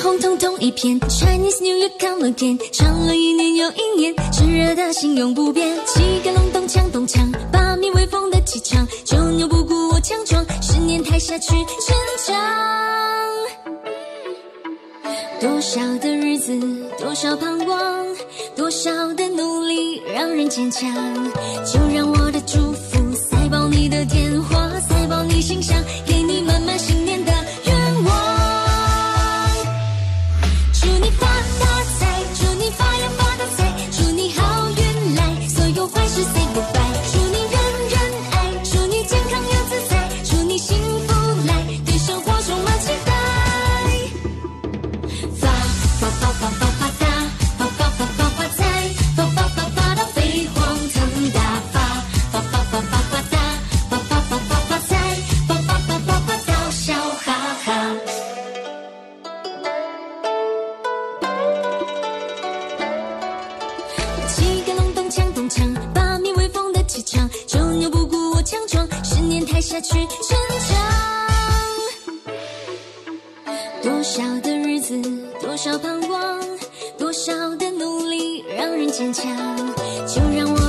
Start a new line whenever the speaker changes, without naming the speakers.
红彤彤一片，Chinese New Year come again，唱了一年又一年，炽热的心永不变。气盖隆咚锵咚锵，八面威风的气场，九牛不顾我强壮，十年台下去成长。多少的日子，多少盼望，多少的努力让人坚强。就让我所有坏事 say goodbye。祝你人人爱，祝你健康又自在，祝你幸福来，对生活充满期待。发发发发发发大，发发发发发财，发发发发到飞黄腾达。发发发发发发大，发发发发发财，发发发发发到笑哈哈。气盖下去成长。多少的日子，多少盼望，多少的努力让人坚强，就让我